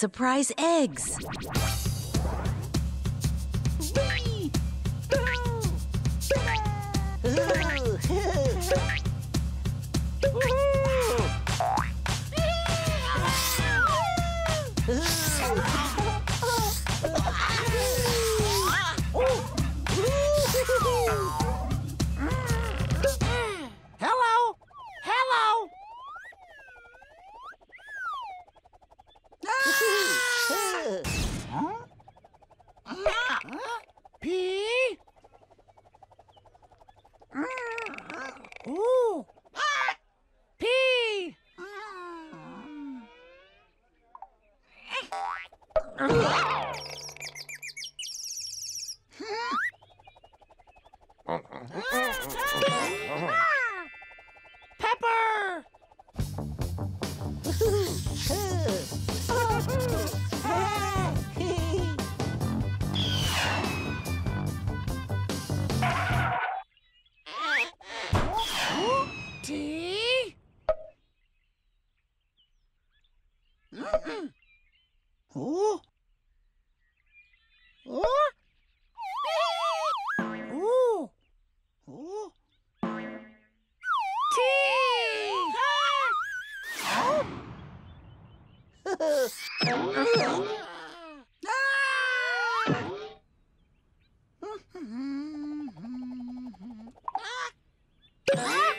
Surprise eggs. Ah!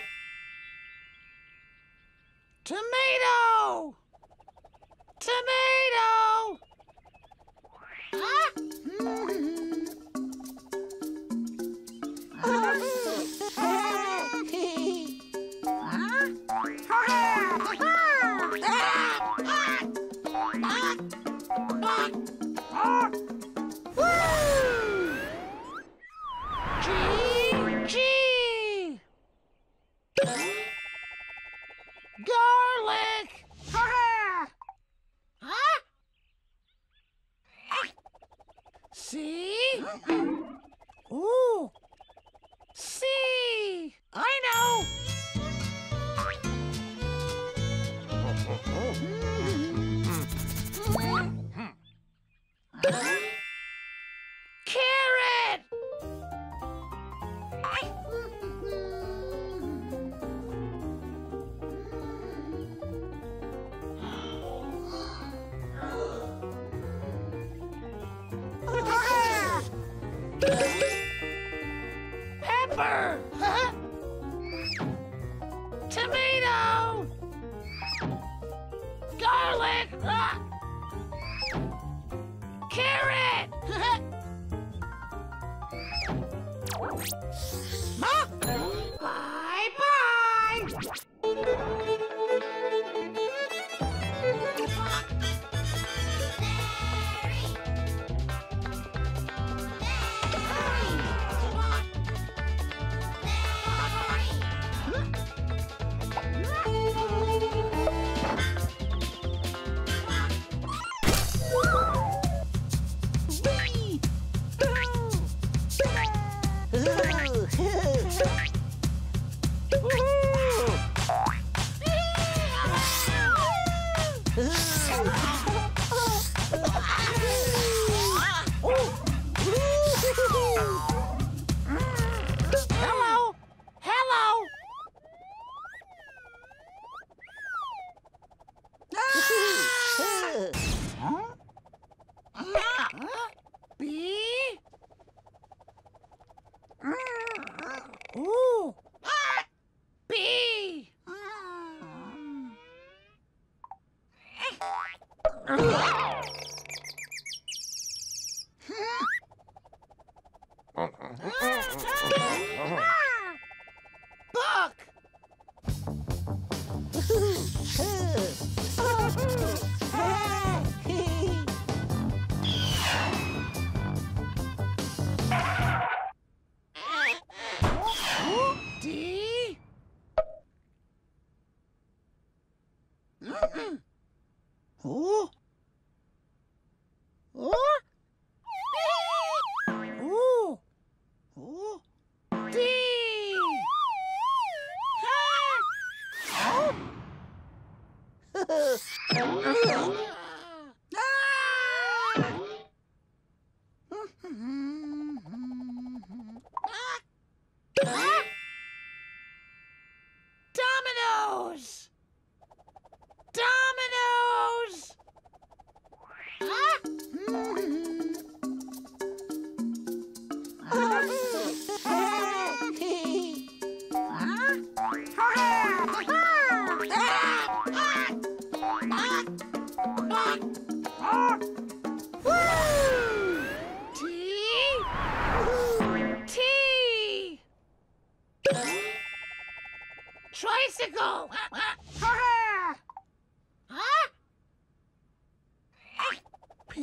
P?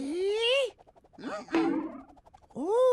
Mm -mm. Oh.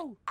Yellow!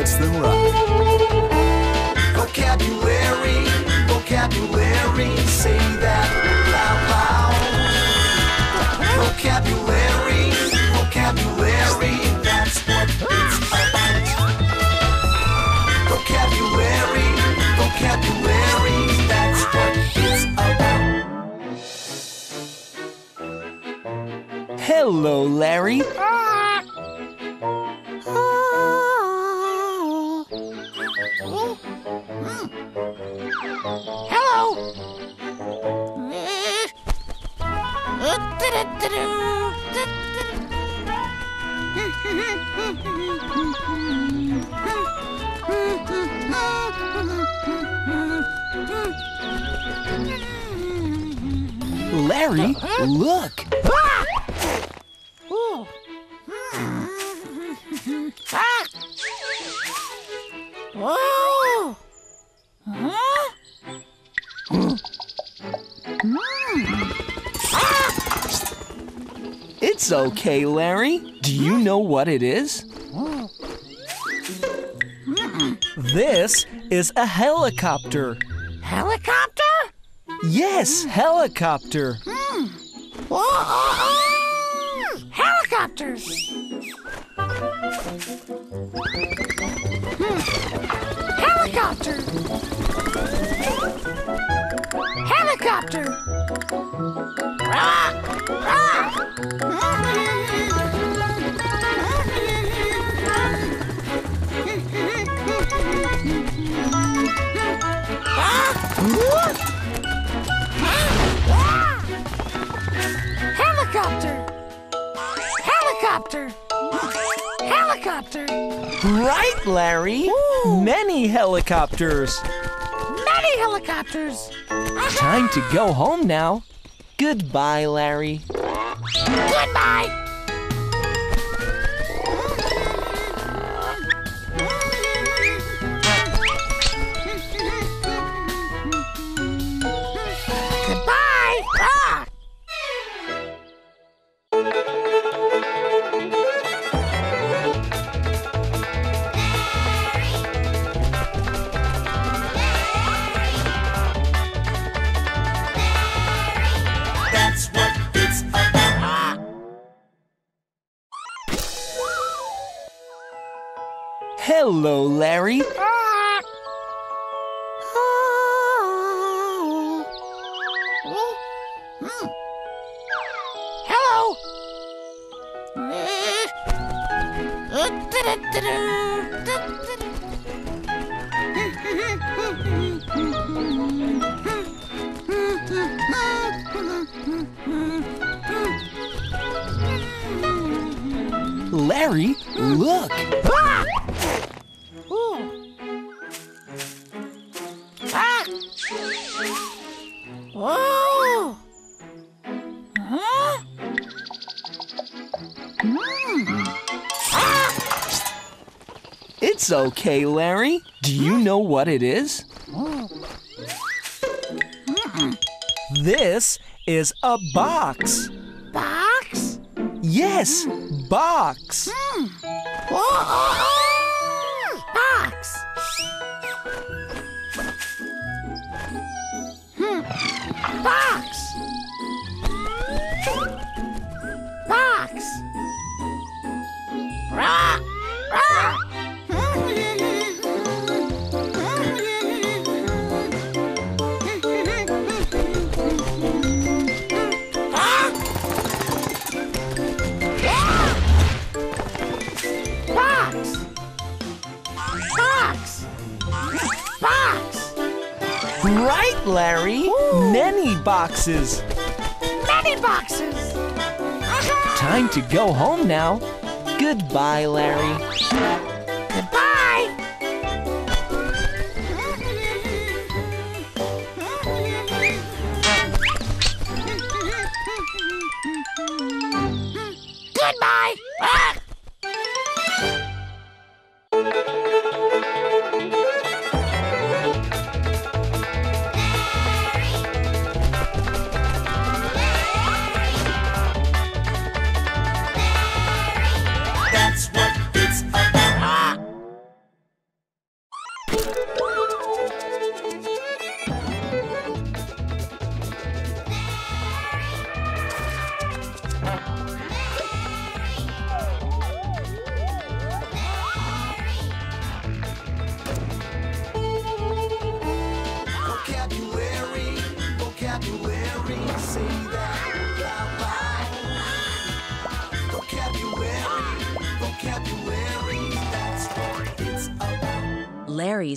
Gets them right. Whoa. Huh? It's okay, Larry. Do you know what it is? This is a helicopter. Helicopter? Yes, helicopter. Hmm. Whoa. Helicopters. Helicopter! Helicopter! Helicopter! Right, Larry. Many helicopters. Many helicopters! Time to go home now. Goodbye, Larry. Goodbye! Larry, look. Ah! Ah! Whoa! Huh? Hmm. Ah! It's okay, Larry. Do you hmm? know what it is? Hmm. This is a box. Box? Yes, box. Hmm. Whoa! boxes. Many boxes. Time to go home now. Goodbye, Larry.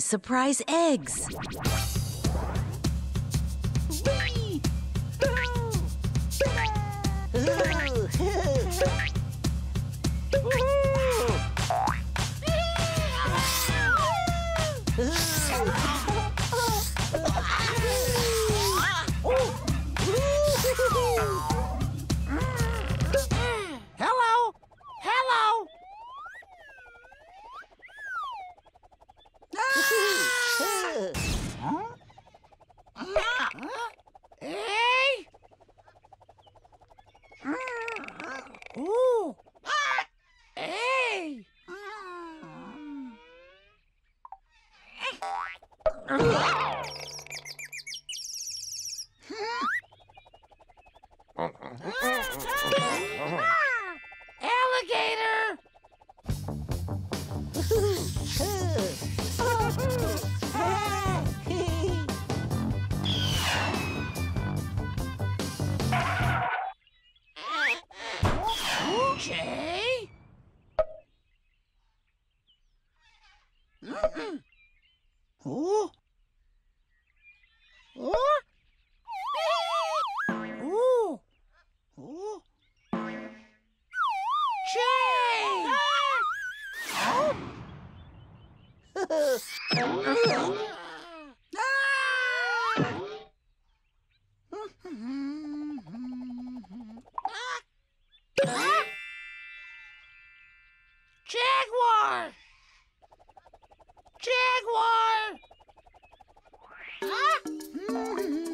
Surprise eggs. Jaguar! Jaguar! Huh? Mm -hmm.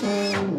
Xylophone.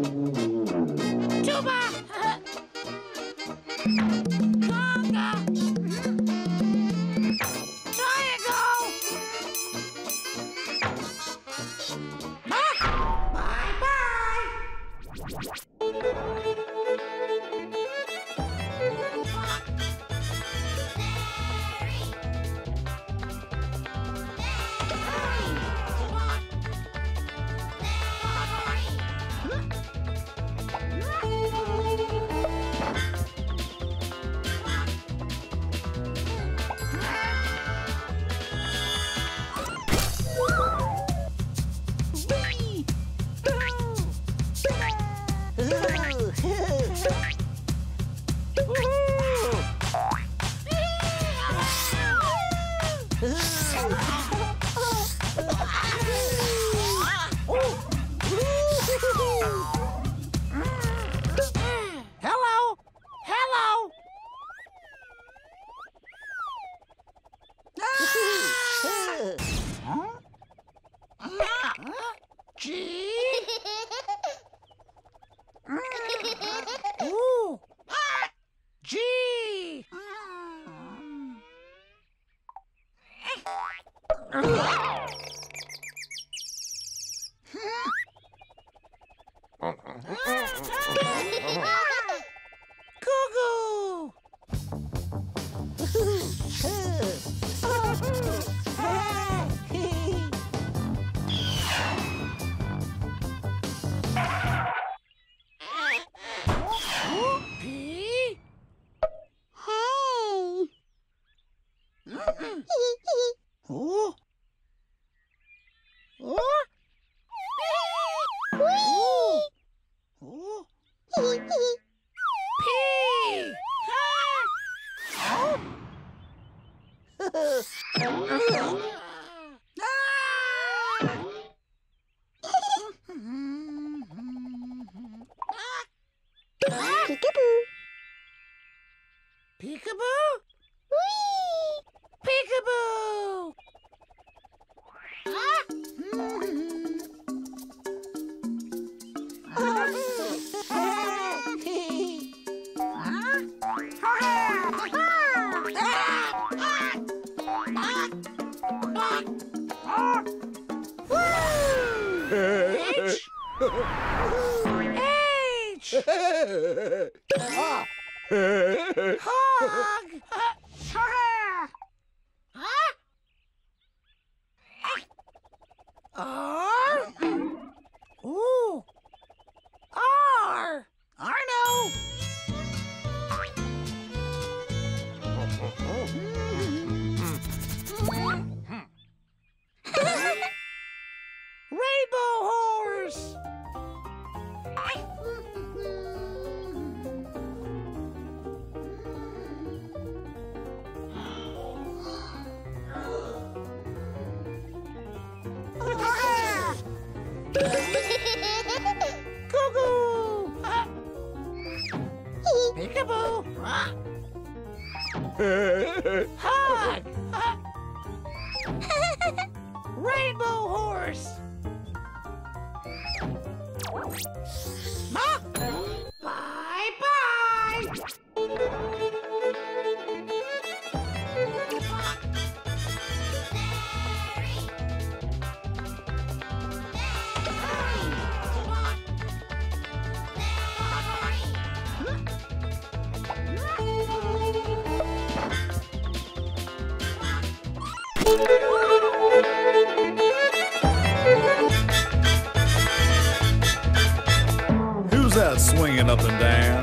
Who's that swinging up and down?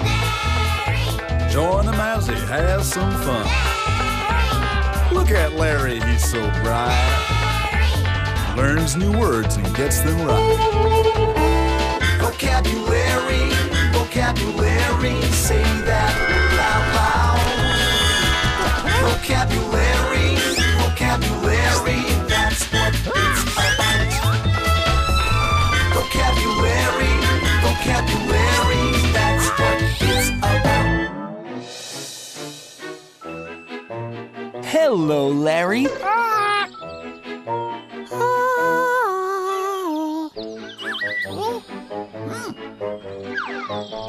Join him as he has some fun. Look at Larry, he's so bright. Learns new words and gets them right. Vocabulary, vocabulary, say that loud, loud. Vocabulary, Hello, Larry.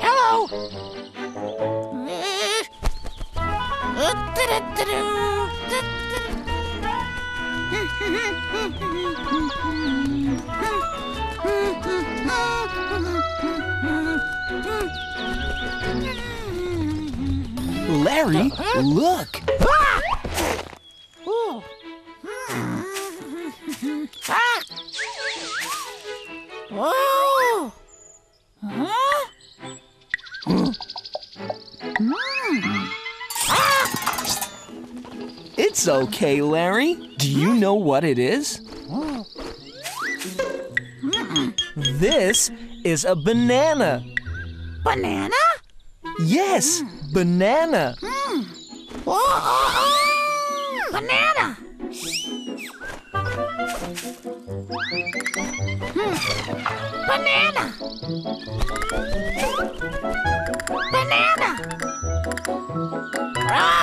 Hello. Larry, look. Okay, Larry. Do you know what it is? This is a banana. Banana? Yes, banana. Whoa. Banana. Hmm. Banana. Rah. Banana. Banana. Banana.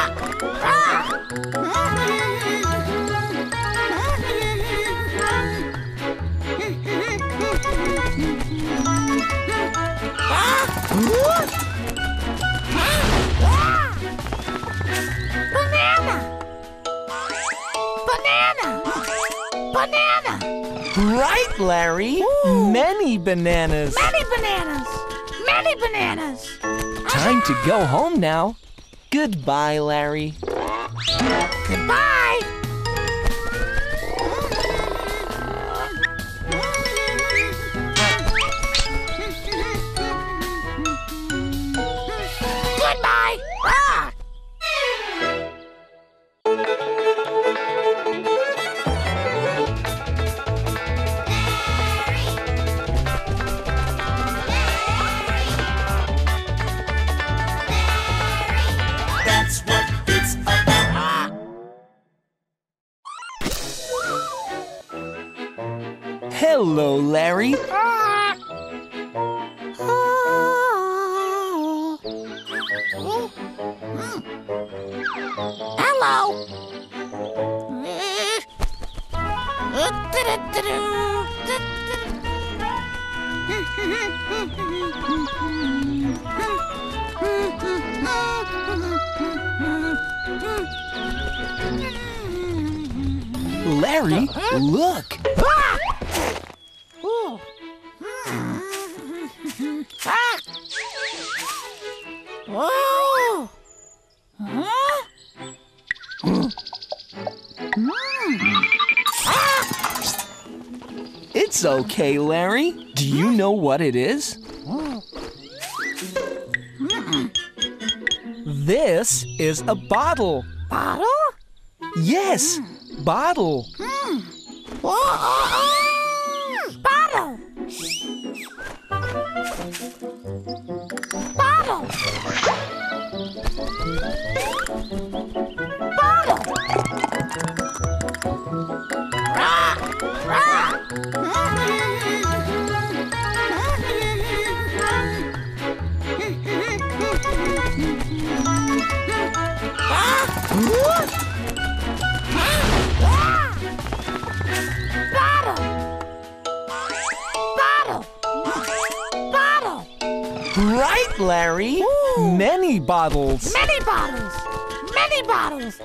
Banana Banana Right, Larry. Many bananas. Many bananas. Many bananas. Time to go home now. Goodbye, Larry. Goodbye. Okay, Larry. Do you know what it is? This is a bottle. Bottle? Yes, bottle. Hmm. Whoa! Bottle! Bottles. Many bottles. Many bottles.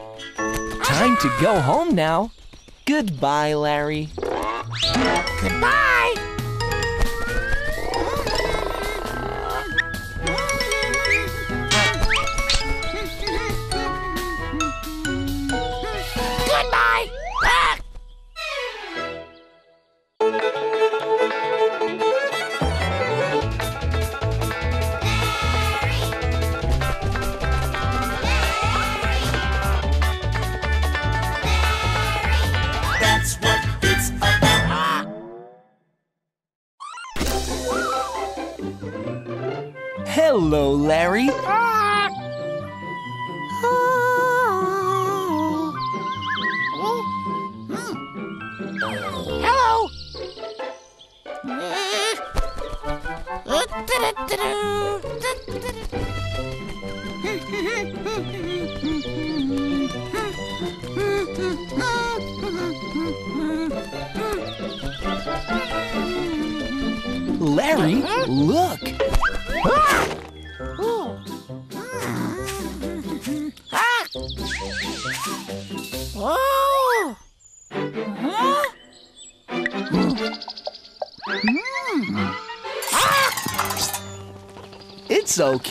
Time to go home now. Goodbye, Larry. Goodbye. Goodbye.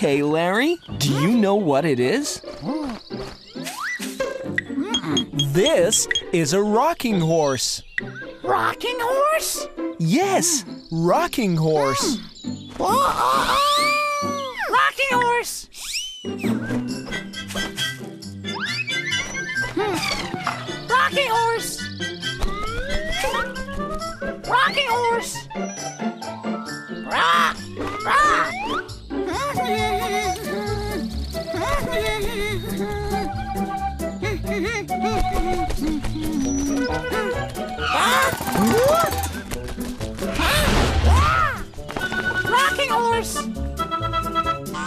Okay, Larry. Do you know what it is? This is a rocking horse. Rocking horse? Yes, rocking horse. Oh, oh, oh. Rocking horse. Rocking horse.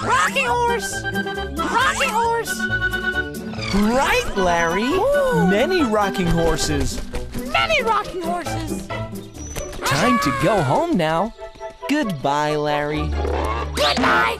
Rocking horse. Rocking horse. Right, Larry. Ooh. Many rocking horses. Many rocking horses. Time to go home now. Goodbye, Larry. Goodbye.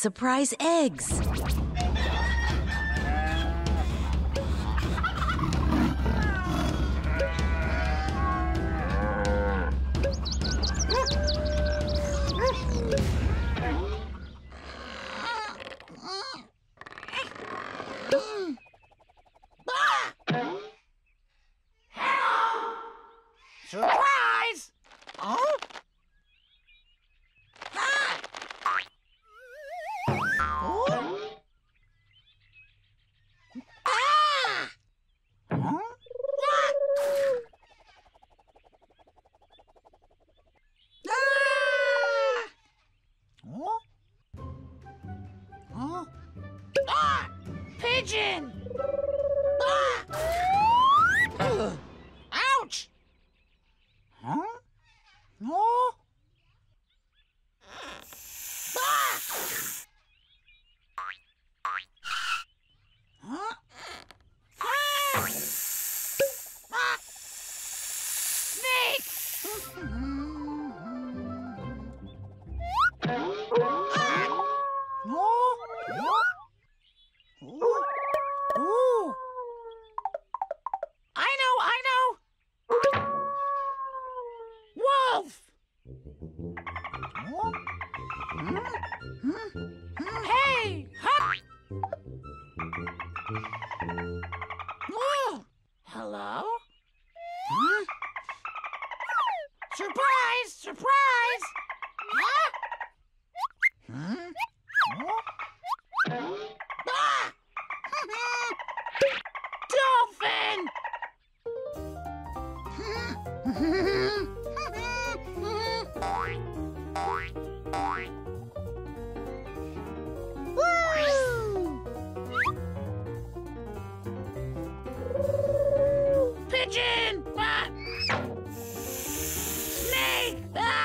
Surprise eggs. Snake! Ah!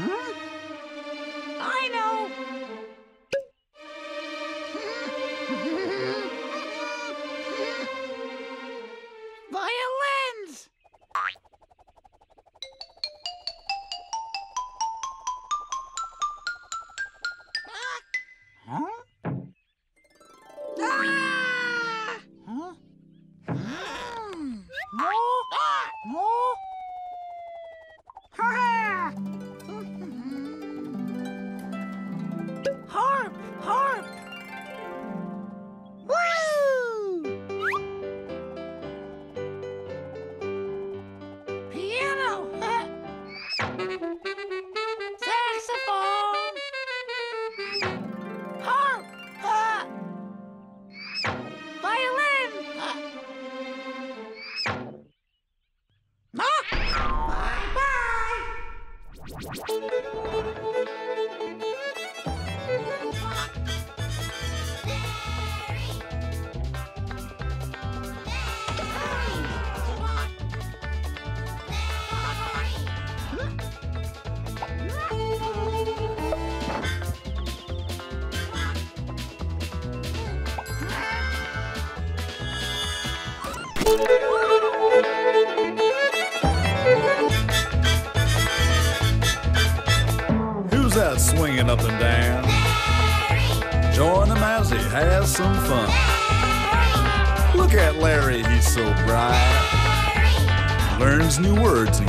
I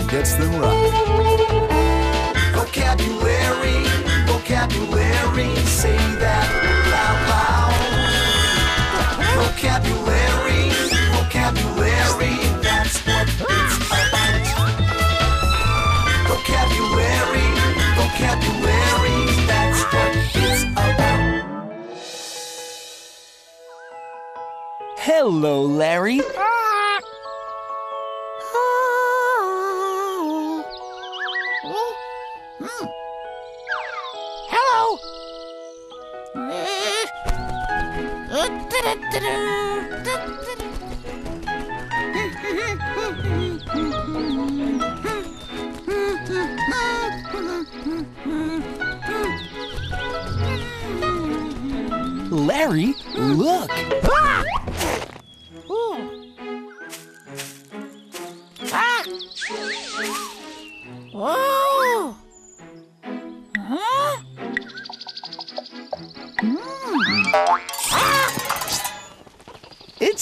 gets them right. Vocabulary, vocabulary, say that loud, loud. Vocabulary, vocabulary, that's what it's about. Vocabulary, vocabulary, that's what it's about. Hello, Larry. Ah!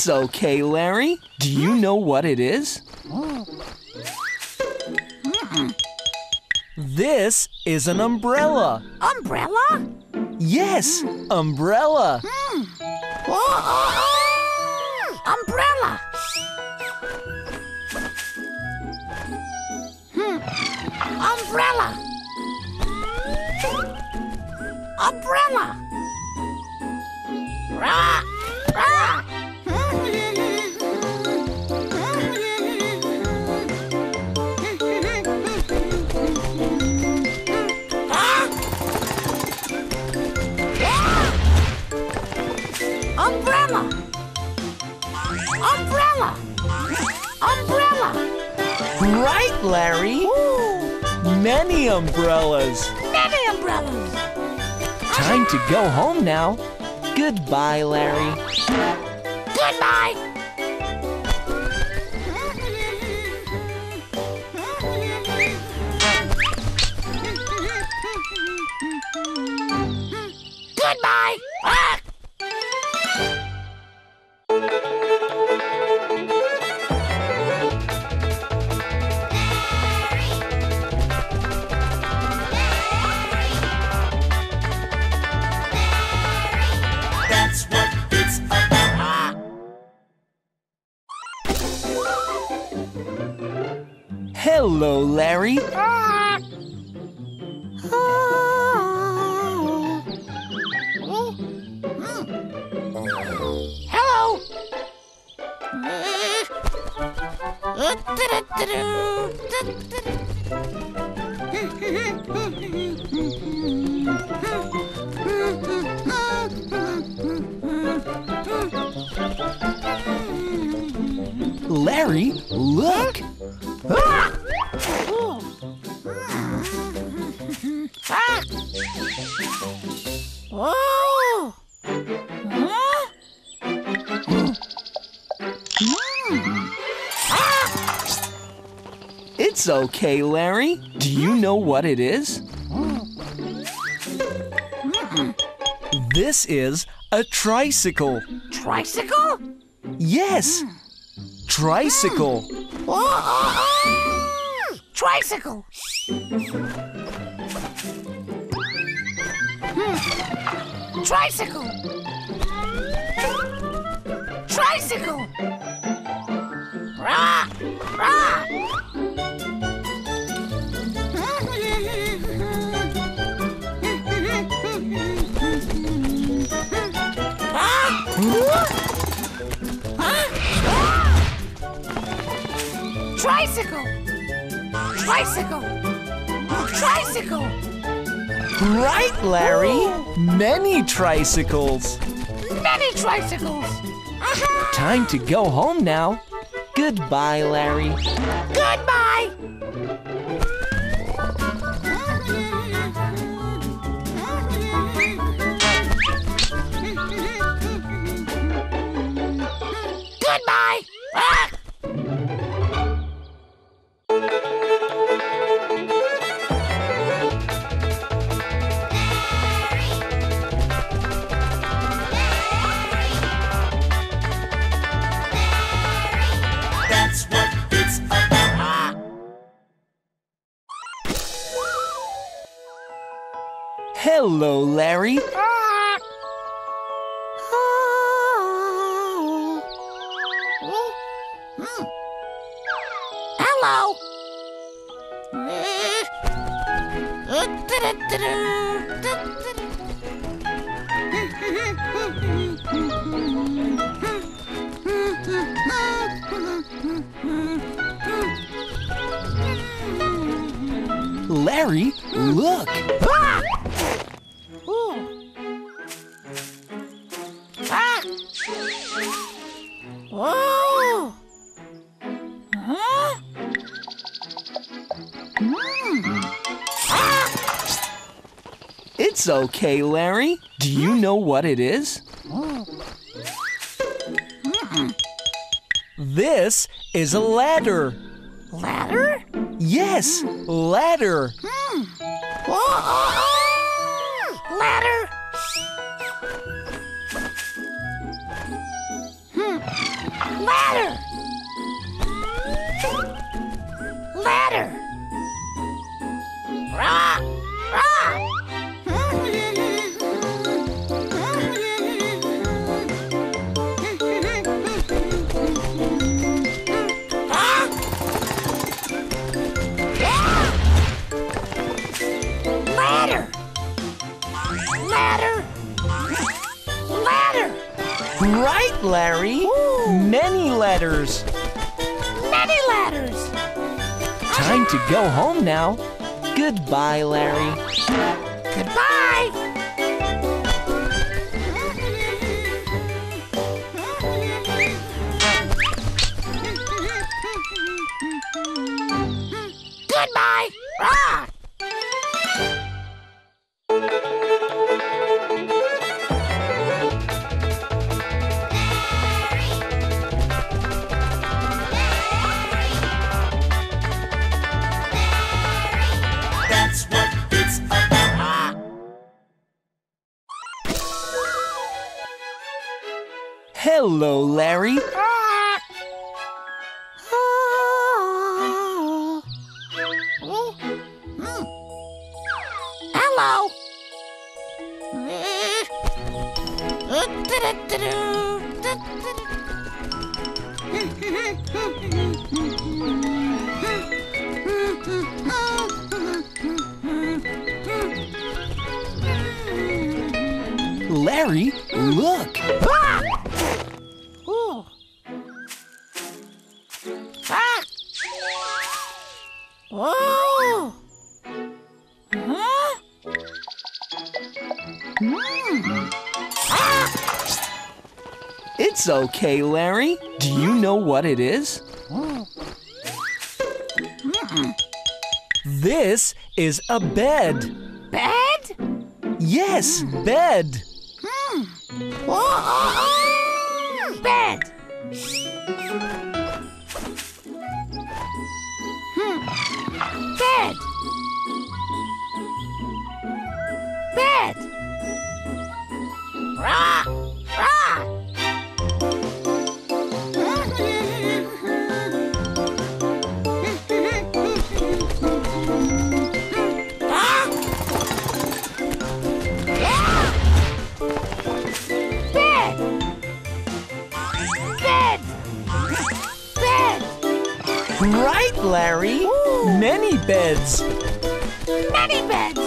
Okay, Larry. Do you hmm? know what it is? This is an umbrella. Umbrella? Yes, hmm. umbrella. Whoa! Umbrella! Hmm. Umbrella! Umbrella! Rah! Rah! Larry. Many umbrellas. Many umbrellas! Time to go home now. Goodbye, Larry. Okay, Larry. Do you know what it is? This is a tricycle. Tricycle? Yes, tricycle. Tricycle. Tricycle. Tricycle. Rah! Rah! Tricycle! Tricycle! Tricycle! Right, Larry. Many tricycles. Many tricycles! Aha! Time to go home now. Goodbye, Larry. Goodbye! Hello, Larry. Okay, Larry. Do you hmm? know what it is? Hmm. This is a ladder. Ladder? Yes, hmm. ladder. Oh, oh! Ladder! Right, Larry. Many letters. Many letters. Time to go home now. Goodbye, Larry. Goodbye! Goodbye! okay, Larry. Do you know what it is? Hmm. This is a bed. Bed? Yes, bed. Hmm. Oh, oh, oh. Hmm. Bed. Bed. Bed. beds. Many beds!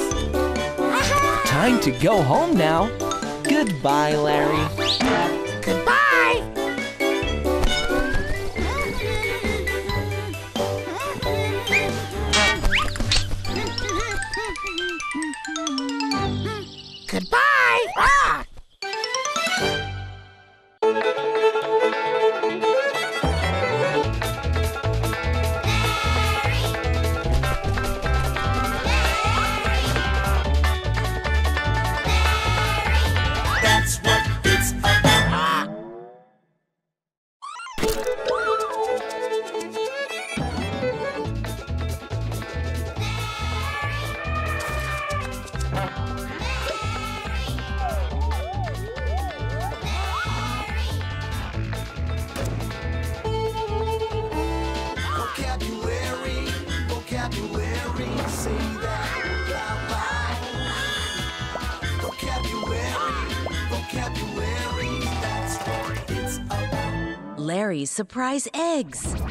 Time to go home now. Goodbye, Larry. surprise eggs.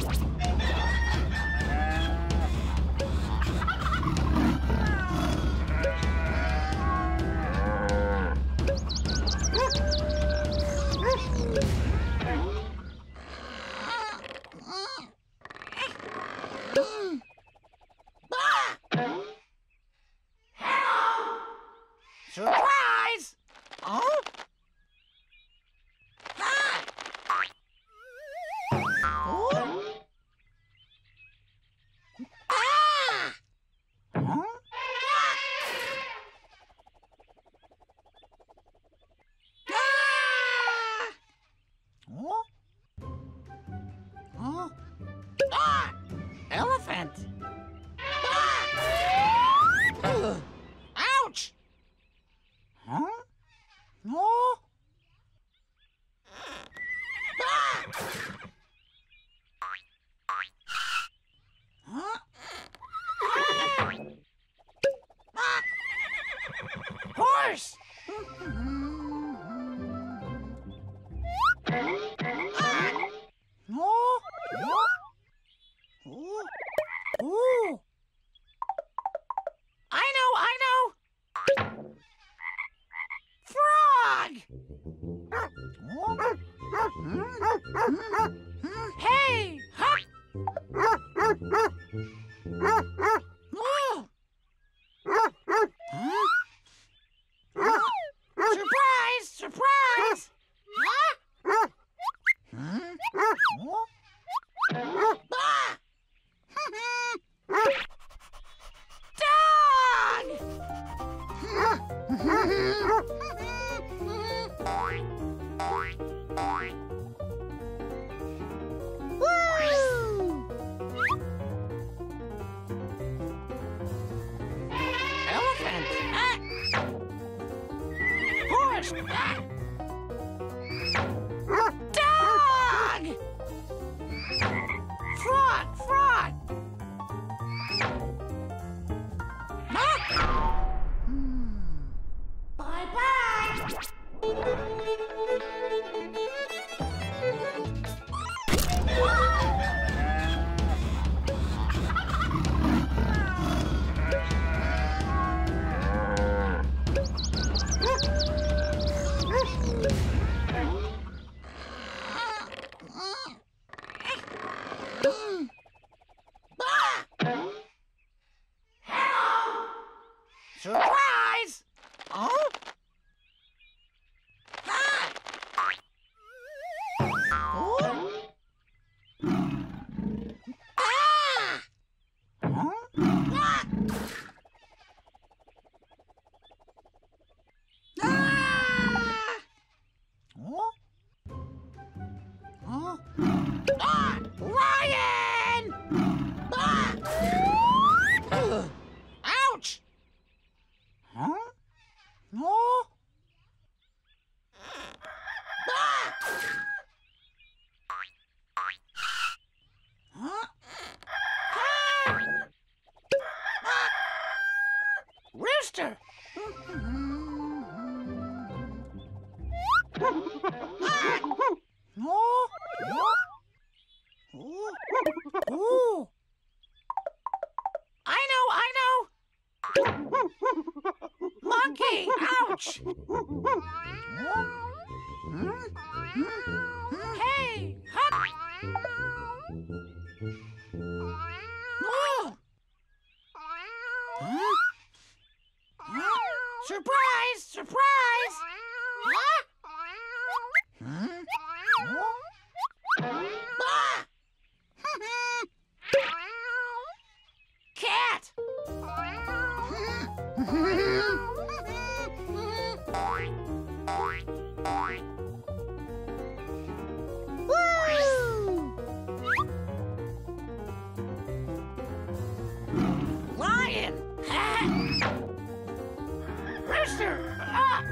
Rooster! Ah!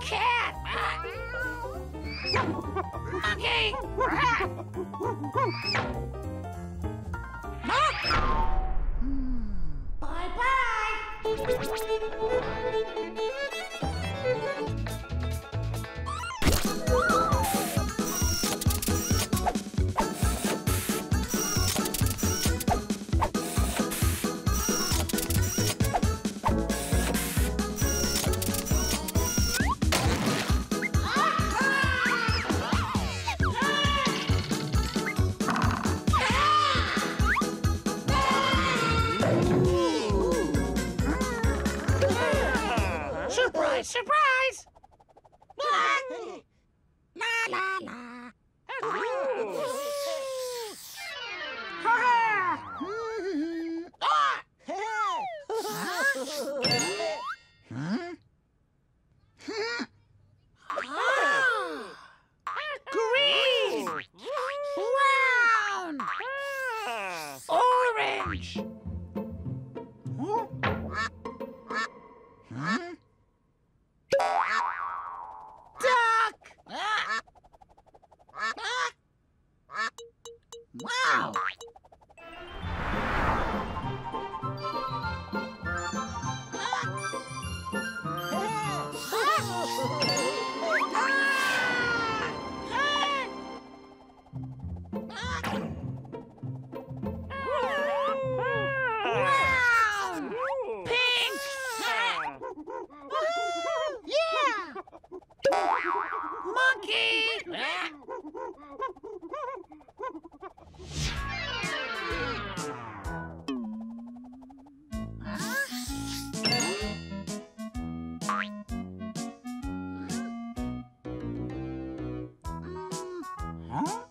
Cat! Ah! Monkey! Ah! Bye-bye! Huh?